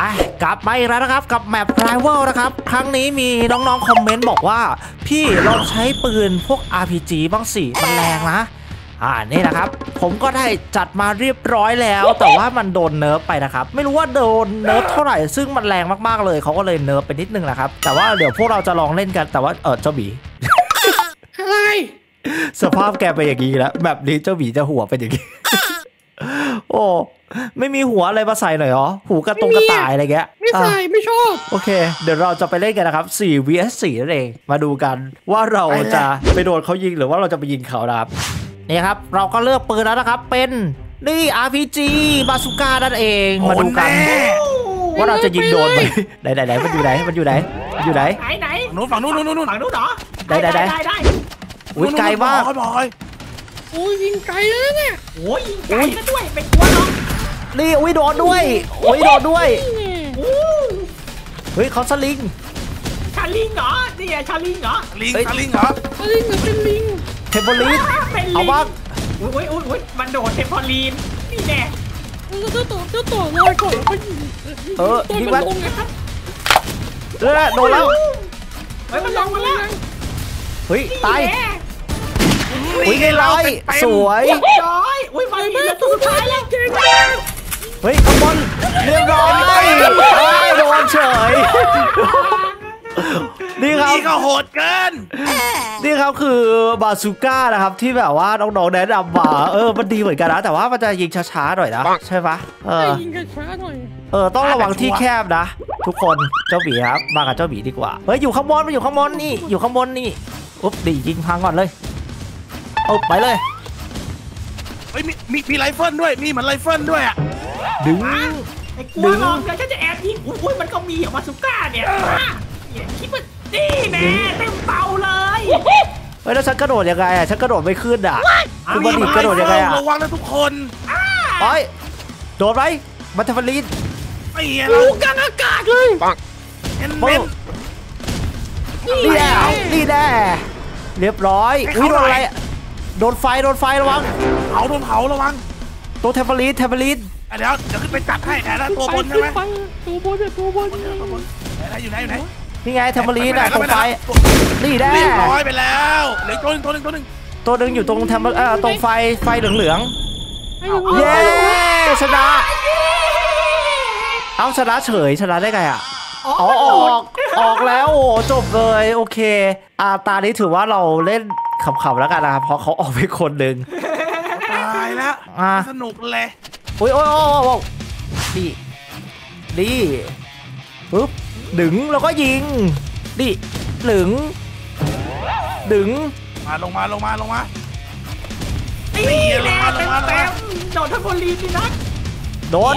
อะกลับมาอีกแล้วนะครับกับแมป Rival นะครับ ครั้งนี้มีน้องๆ คอมเมนต์บอกว่า พี่ลองใช้ปืนพวก RPG บ้างสิมันแรงนะอ่านี่นะครับ ผมก็ได้จัดมาเรียบร้อยแล้ว แต่ว่ามันโดน nerf ไปนะครับ ไม่รู้ว่าโดน nerf เท่าไหร่ซึ่งมันแรงมากๆเลยเขาก็เลย nerf ไปนิดนึงนะครับ แต่ว่าเดี๋ยวพวกเราจะลองเล่นกันแต่ว่าเออเจ้าหมีอะไรสภาพแกเป็นอย่างนี้แล้วแบบนี้เจ้าหมีจะหัวเป็นอย่างนี้ โอ้ไม่มีหัวอะไรมาใส่หน่อยเหรอ หูกระตรงกระต่ายอะไรเงี้ย ไม่ใส่อะไม่ชอบ โอเค เดี๋ยวเราจะไปเล่นกันนะครับ 4 vs 4นั่นเอง มาดูกันว่าเราไปเลยจะไปโดนเขายิงหรือว่าเราจะไปยิงเขานะครับ นี่ครับ เราก็เลือกปืนแล้วนะครับ เป็นนี่ RPG บาซูก้านั่นเอง มาดูกันโอ้แน่ว่าเราจะยิงโดนไหมไหนไหนไหนมันอยู่ไหน มันอยู่ไหนมันอยู่ไหน ไหนไหนฝั่งนู้นฝั่งนู้นนู้นนู้นฝั่งนู้นเหรอ ได้ได้ได้ได้ได้อุ้ยไกลมากบอย โอ้ยยิงไกลแล้วเนี่ยโอ้ยยิงไกลซะด้วยเป็นกลัวเนาะนี่อุ้ยโดนด้วยอุ้ยโดนด้วยนี่อู้เฮ้ยเขาสลิงชาลิงเหรอนี่ไงชาลิงเหรอลิงเฮ้ยลิงเหรอลิงเหมือนเป็นลิงเทมโบลิสเป็นลิงเอาบ้างอุ้ยอุ้ยอุ้ยอุ้ยมันโดดเทมโพลีนนี่แน่แล้วเจ้าต่อเจ้าต่อลอยก่อนแล้วก็ยิงเออตอนยิงมันไว้ลงนะครับเออโดนแล้วเฮ้ยมันลงมาแล้วเฮ้ยตายแน่ อุ้ยเรียบร้อยสวยย้อยอุ้ยมาไอ้ดีแม่แล้วตัตัววท้าท้ายยแล้แล้ววเก่งมากเฮ้ยข้างบนเรียบร้อยเฮ้ยโดนเฉยนี่ครับนี่ก็โหดเกิน นี่ครับคือบาซูก้านะครับที่แบบว่าน้องๆแนะนำมาเออมันดีเหมือนกันนะแต่ว่ามันจะยิงช้าๆหน่อยนะใช่ปะเอไอ้อยิงกันช้าหน่อยเออต้องระวังที่แคบนะ ทุกคนเจ้าหมีครับมากับเจ้าหมีดีกว่าเฮ้ยอยู่ข้างบนมันอยู่ข้างบนนี่อยู่ข้างบนนี่อุ๊บดียิงพังก่อนเลย เอาไปเลยเฮ้ยมีมีมีไรเฟิลด้วยมีเหมือนไรเฟิลด้วยอะดึง ไอ้กลัวหรอกเดี๋ยวฉันจะแอบยิงอุ้ยอุ้ยมันก็มีออกมาสุก้าเนี่ยอะเนี่ยคิดว่านี่แน่เต็มเตาเลยเฮ้ยแล้วฉันกระโดดยังไงอะฉันกระโดดไม่ขึ้นอะคุณบอดีกระโดดยังไงอะระวังนะทุกคนโอ้ยโดดไหมมัทฟลีนไอ้เหี้ยโอ้เรากลางอากาศเลยเห็นโอ้เม็นนี่แน่นี่แน่เรียบร้อยให้อุ้ยเขาโดนหน่อยอะไรอะ โดนไฟโดนไฟระวังเผาโดนเผาระวังตัวเทมเปอรีนเทมเปอรีนอะเดี๋ยวเดี๋ยวขึ้นไปจัดให้แต่ละตัวบนใช่ไหมไปตัวบนเนี่ยตัวบนตัวบนไหนอยู่ไหนอยู่ไหนนี่ไงเทมเปอรีนอะตรงไฟเนี่แน่รียบร้อยไปแล้วเหลืออกตัวหนึงตัวหนึงตัวหนึงตัวหนึ่งอยู่ตรงเทมเปอเอ่อตรงไฟไฟเหลืองไอ้หนูๆเย้ชนะเอาชนะเฉยชนะได้ไงอะอ๋ออ๋อมันอโดอดกออกแล้วโอ้จบเลยโอเคอ่าตานี้ถือว่าเราเล่น ขำๆแล้วกันนะครับเพราะเขาออกไปคนหนึ่งตายแล้วอะสนุกเลยโอ้ยโอ้ยโอ้ยโอ้ยดีดีปึ๊บดึงแล้วก็ยิงดิดึง ดึง มาลงมาลงมาลงมานี่แน่ลเต็งมมาลงมาเต็มโดดเทมโพลีนนี่นะโดน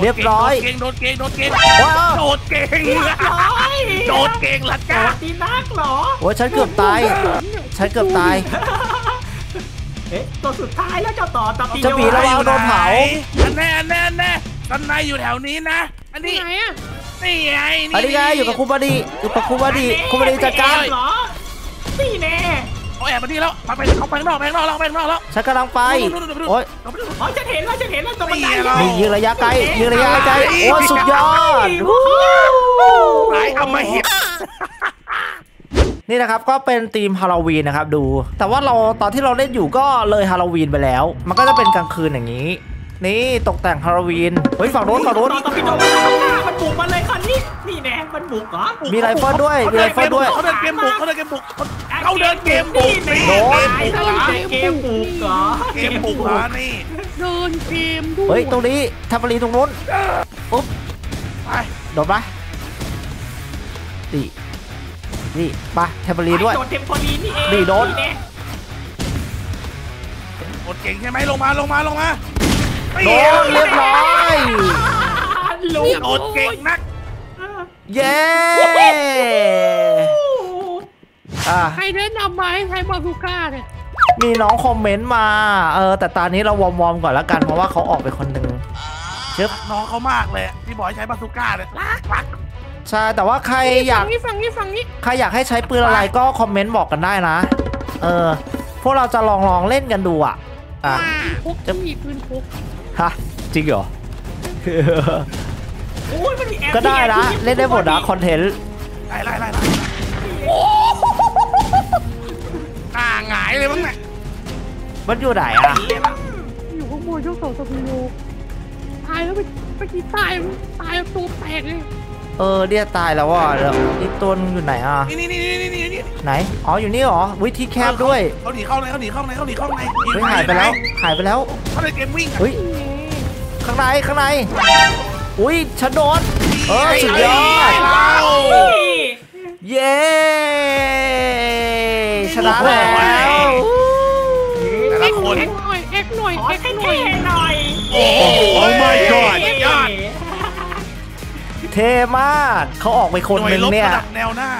เรียบร้อย โดดเก่งโดดเก่งโดดเก่งว้าว โดดเก่งเรียบร้อยโดดเก่งละโดจ้าดดีนักเหรอ โอ้ยฉันเกือบตาย ฉันเกือบตาย เอ๊ะตัวสุดท้ายแล้วเจ้าต่อตะปีจะมีระวังโดนเผา อันแน่อันแน่อันแน่ตันในอยู่แถวนี้นะ อันที่นี้ไหนอะนี่ไงอันนี้ไงอยู่กับคุณบดีอยู่กับคุณบดีคุณบดีจัดการเหรอนี่แน่ เขาแอบมาที่แล้วมาไปเขาไปข้างนอกไปข้างนอกแล้วไปข้างนอกแล้วฉันกำลังไปดูดูดูดูดูโอ้ยเราไปดูอ๋อฉันเห็นแล้วฉันเห็นแล้วตรงบันไดนี่ไงเรานี่ยิงระยะไกลยิงระยะไกลโอ้ยสุดยอดสายเอามาเห็นนี่นะครับก็เป็นธีมฮาโลวีนนะครับดู แต่ว่าเราตอนที่เราเล่นอยู่ก็เลยฮาโลวีนไปแล้ว มันก็จะเป็นกลางคืนอย่างนี้ นี่ตกแต่งฮาโลวีนเฮ้ยฝั่งโน้นฝั่งโน้น ตอนตะปีโดนมันข้างหน้ามันบุกมาเลยคันนี้นี่แน่มันบุกเหรอมีไรเฟิลด้วยมีไรเฟิลด้วยเขาเดินเกมบุกเขาเดินเกมบุกเขาเดินเกมบุกนี่นี่แน่โดนเกมบุกเหรอเกมบุกเหรอนี่เดินเกมด้วยเฮ้ยตรงนี้แทมเปอรีนตรงนู้นปุ๊บไปโดดไปนี่นี่ไปแทมเปอรีนด้วยโดนเทมโพลีนนี่เองนี่โดนแกดเก่งใช่ไหมลงมาลงมาลงมาโดนเรียบร้อย ลูกโดดเก่งนัก เย้อะใครแนะนำมาให้ใช้บาซูก้าเนี่ยมีน้องคอมเมนต์มา เออ แต่ตอนนี้เราวอร์มๆก่อนแล้วกัน เพราะว่าเขาออกไปคนหนึ่งชึบน้องเขามากเลยที่บอกให้ใช้บาซูก้าเลยรักรักใช่ แต่ว่าใครอยากฝั่งนี้ฝั่งนี้ฝั่งนี้ใครอยากให้ใช้ปืนอะไรก็คอมเมนต์บอกกันได้นะ เออ พวกเราจะลองลองเล่นกันดูอะอะพกจะมีปืนพกฮะจริงเหรอ มันมีแอบก็ได้นะที่เล่นได้หมดนะคอนเทนต์ไล่ไล่ไล่ไล่โอ้อ่าหงายเลยมั้งเนี่ยมันอยู่ไหนอะอยู่ข้างบนช่องสองสตูดิโอตายแล้วไปไปกี่ตายตายแล้วตัวแตกเลยเออเดียตายแล้วว่ะแล้วอีกตัวนึงอยู่ไหนอะนี่นี่นี่นี่นี่นี่ไหนอ๋ออยู่นี่เหรอวิธีแคบด้วยเขาหนีเข้าในเขาหนีเข้าในเขาหนีเข้าในเฮ้ยหายไปแล้วหายไปแล้วเขาในเกมวิ่งอะเฮ้ยข้างในข้างใน อุ้ยฉันโดนเออสุดยอดเราเย้ชนะแล้วแต่ละคนเอ็กหน่อยเอ็กหน่อยขอเอ็กเท่หน่อยๆหน่อยโอ้โห Oh my god ยอดเท่มากเขาออกไปคนหน่วหยนึ่งลบเนี่ยระดับแนวหน้า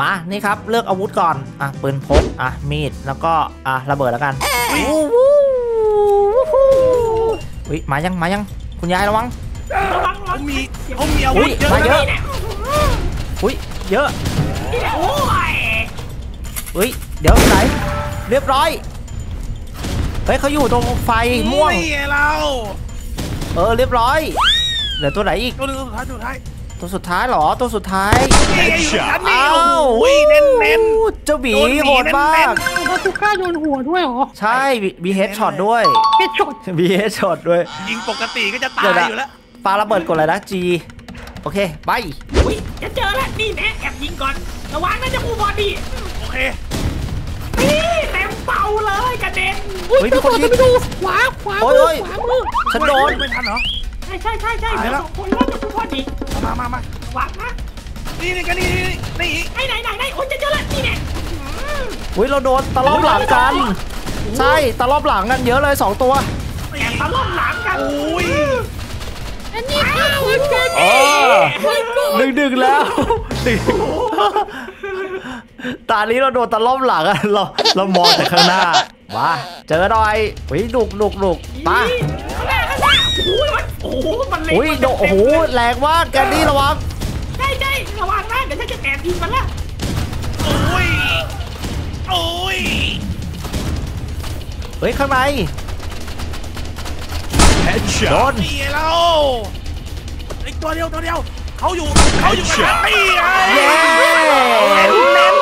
มานี่ครับเลือกอาวุธก่อนอะปืนพกอะมีดแล้วก็อะระเบิดแล้วกันอุ้ยมายังมายัง คุณยายระวังระวังระวัเขางมีเขามีอาวุอุ๊ธยเยอะมาเยอะนะอุ้ยเยอะนี่แหละโอ้ยอุ้ยเดี๋ยวไหนเรียบร้อยเฮ้ยเขาอยู่ตรงไฟม่วงนี่ไงเราเออเรียบร้อยเหลือตัวไหนอีกตัวหนึงตัวสุดท้ายตัวสุดท้าย ตัวสุดท้ายเหรอตัวสุดท้ายนี่ไงอยู่ชั้นนี่อ้าโอ้วโหเน้นเน้นเจ้าหมีโดนหมีโหดมากแน่นบาซูก้าโดนหัวด้วยเหรอ ใช่มี headshot ด้วย headshot มี headshot ด้วย ยิงปกติก็จะตายเดี๋ยวนะอยู่แล้วปาระเบิดกดอะไรนะ G โอเคไปอุ้ยจะเจอแล้วนี่แน่แอบยิงก่อนระวังนะเจะคู่บอดี้โอเคนี่เต็มเป่าเลยกระเด็นอุ้ยเฮ้ยตัมีวคนยิงไปดูขวาขวาโอ้ยมืโอ้อยขวามือฉันโดนไม่ทันเหรอใช่ใช่ใช่ใช่ตายเดี๋ยวแล้วสองคนรอดเจะคู่บอดี้มามามาระวังนะนี่นี่กันนี่นี่นี่ไหนไหนไหนไหนโอ้ยจะเจอแล้วนี่แน่อุ้ยเราโดนตะลอบหลังกัน ใช่ตะลอบหลังกันเยอะเลยสองตัวแอบตะล่อมหลังกันโอ้ยอันนี้คือคนเก่งเออดึงดึงแล้วดึงตอนนี้เราโดนตะลอบหลังอะเราเรามองแต่ข้างหน้ามาเจอหน่อยอุ้ยดุกดุกดุกมา โอ้ยมันโอ้โหมันเล็งอุ้ยมันโดโอ้โหเต็มๆเลยแรงมากแกนี่ระวังใช่ใช่ระวังนะเดี๋ยวฉันจะแอบยิงมันละโอ้ยโอ้ยเฮ้ยข้างในโดนนี่ไงเราอีกตัวเดียวตัวเดียวเขาอยู่เขาอยู่กันนี่ไงเย้เน้นเน้น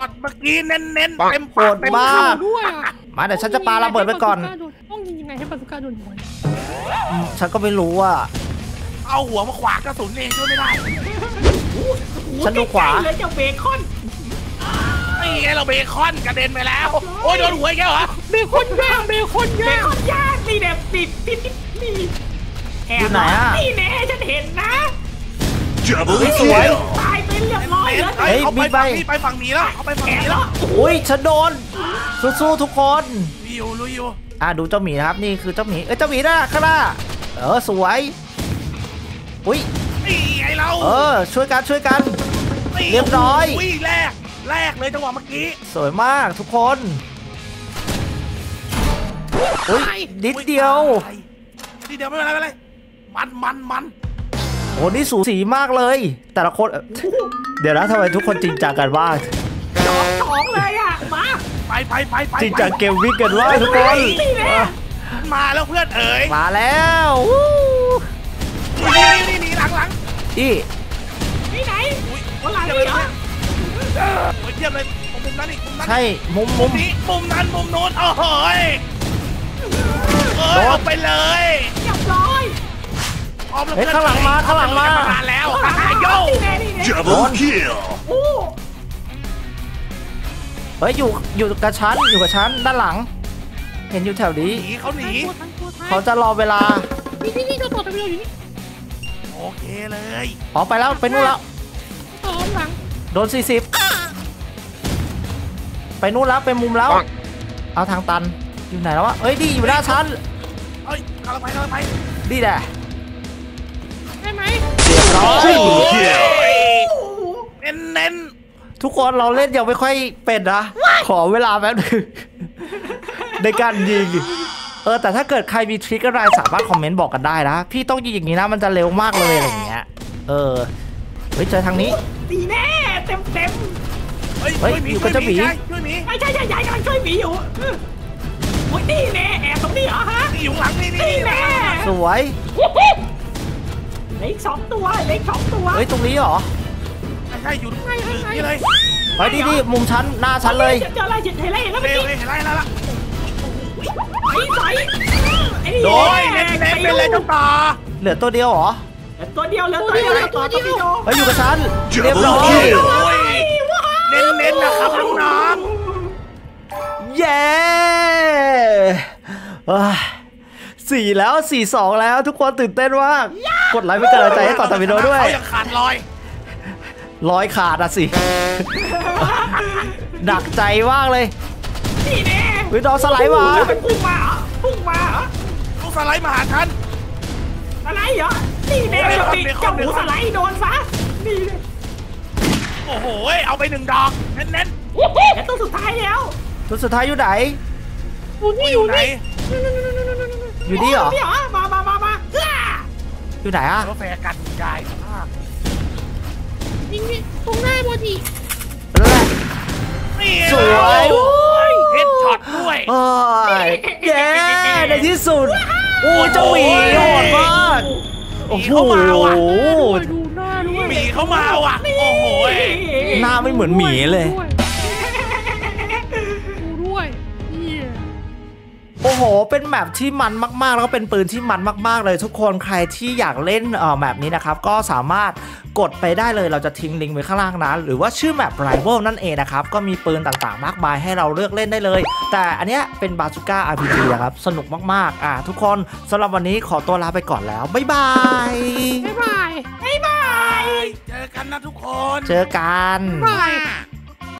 ปัดเมื่อกี้เน้นเน้นเต็มปากเต็มโหดมากคำด้วยอะมาเดี๋ยวฉันจะปาระเบิดไปก่อนต้อง ยิงยังไงให้บาซูก้าโดนหัวอืมฉันก็ไม่รู้ว่า เอาหัวมาขวางกระสุนเองช่วยไม่ได้ฉันดูขวาใกล้ๆเลยเจ้าเบคอนนี่ไงเราเบคอนกระเด็นไปแล้ว โอ้ยโดนหัวอีกแล้วเหรอเบคอนย่างเบคอนเบย่างคอนย่างนี่แน่ติดติดติดนี่แอบอยู่ไหนอะ นี่แน่ฉันเห็นนะเฮ้ยสวยตายไปเรียบร้อยแล้วเฮ้ยเขามีไปใบฝั่งนี้ไปฝั่งนี้แล้วเขาไปฝั่งแอบนี้แล้แล้ววอุ้ยฉันโดนสู้ๆทุกคนลุยอยู่ลุยอยู่อะดูเจ้าหมีนะครับนี่คือเจ้าหมีเอ้ยเจ้าหมีนะข้างหน้าเออสวยอุ้ยนี่ไงเราเออช่วยกันช่วยกันนี่เรียบร้อยอุ้ยแรกแรกเลยจังหวะเมื่อกี้สวยมากทุกคนอุ้ยนิดเดียวนิดเดียวไม่เป็นไรไม่เป็นไรมันมันมัน โอ้นี่สูสีมากเลย แต่ละคนเอ่อเดี๋ยวนะทำไมทุกคนจริงจังกันบ้างสองสองเลยอะมาไปไปไปไปจริงจังเกมวิ่งกันว่างทุกคนนี่แน่มาแล้วเพื่อนเอ๋ยมาแล้ววู้นี่นี่นี่หลังหลังอีนี่ไหนอุ้ยคนหลังเทียบนี่เลยเหรอโอ้ยเทียบเลยมุมนั้นอีกมุมนั้นใช่มุมมุมุมมนี้มุมนั้นมุมโน้นโอ้โหยเอ้ยโดนเอาไปเลยเรียบร้อย ออมเฮ้ยข้างหลังมาข้างหลังมานานแล้วคนหลังโย่ Double kill! เฮ้ยอยู่อยู่กับฉันอยู่กับฉันด้านหลัง เห็นอยู่แถวนี้ หนีเขาหนีตัวทั้งตัวท้ายเขาจะรอเวลา นี่นี่นี่เจ้าตัวตะเวียวอยู่นี่โอเคเลยอ๋อไปแล้วไปนู่นแล้วต่อหลังโดน 40 ไปนู่นแล้วไปมุมแล้วเอาทางตันอยู่ไหนแล้ววะเอ้ยนี่อยู่หน้าฉันเอ้ยกำลังไปกำลังไปนี่แหละ เรียบร้อย Triple kill! เน้นเน้นทุกคนเราเล่นยังไม่ค่อยเป็นนะ ขอเวลาแป๊บนึงในการยิง เออ แต่ถ้าเกิดใครมีทริคอะไรสามารถคอมเมนต์บอกกันได้นะ พี่ต้องยิงอย่างนี้นะ มันจะเร็วมากเลยอะไรอย่างเงี้ย เออ เฮ้ยเจอทางนี้ดีแน่เต็มเต็มเฮ้ยเฮ้ยช่วหมีอยู่กับเจ้าหมีช่วยหมีไม่ใช่ใช่ยายกำลังช่วยหมีอยู่โอ้ยนี่แน่แอบตรงนี้เหรอฮะนี่อยู่ข้างหลังนี่นี่นี่แน่สวย เลืออีกสองตัวเลืออีกสองตัวเฮ้ยตรงนี้เหรอใช่ใช่อยู่นี่เลยไปดิดิมุมชั้นหน้าชั้นเลยเจออะไรเจออะไรเห็นแล้วเมื่อกี้เห็นไรแล้วล่ะไอ้สอยไอ้นี่โดยเน้นเน้นเป็นเลยเจ้าต่อเหลือตัวเดียวเหรอเหลือตัวเดียวเหลือตัวเดียวเหลือตัวเดียวเฮ้ยอยู่กับฉันเรียบร้อยเน้นเน้นนะครับน้องเย้เอ้สี่แล้วสี่สองแล้วทุกคนตื่นเต้นมาก กดไลค์เป็นกำลังใจให้ต่อตาวิโดด้วยเขายังขาดลอยร้อยขาดอะสิหนักใจมากเลยนี่แน่วิดอสไลด์มามันพุ่งมาเหรอพุ่งมาเหรอลูกสไลด์มาหาฉันอะไรเหรอนี่แน่เบเจ้าคอนปีกเบคอนเจ้าหมูเบคอนสไลด์โดนซะนี่เลยโอ้โหเอาไปหนึ่งดอกเน้นเน้นเดี๋ยวตัวสุดท้ายแล้วตัวสุดท้ายอยู่ไหนอยู่นี่ออยู่ยู่ไหนนี่อยู่นี่เหรอ อยู่ไหนอะรถไฟกัดกายยิงนี่ตรงหน้าบอดีนั่นแหละนี่สวยเฮดช็อตด้วยโอ้ยเย้ในที่สุดโอ้ยเจ้าหมีโหดมากโอ้โหดูหน้าด้วยหมีเข้ามาว่ะโอ้โหหน้าไม่เหมือนหมีเลยดูด้วย โอ้โห เป็นแมปที่มันมากๆ แล้วก็เป็นปืนที่มันมาก ๆ เลยทุกคน ใครที่อยากเล่นเอ่อแมปนี้นะครับ ก็สามารถกดไปได้เลย เราจะทิ้งลิงก์ไว้ข้างล่างนะหรือว่าชื่อแมป Rival นั่นเองนะครับ ก็มีปืนต่างๆ มากมายให้เราเลือกเล่นได้เลย แต่อันเนี้ยเป็นบาซูก้า RPG อะครับ สนุกมากๆ อะทุกคนสำหรับวันนี้ขอตัวลาไปก่อนแล้ว บ๊ายบาย บ๊ายบาย บ๊ายบาย เจอกันนะทุกคน เจอกัน บ๊ายบาย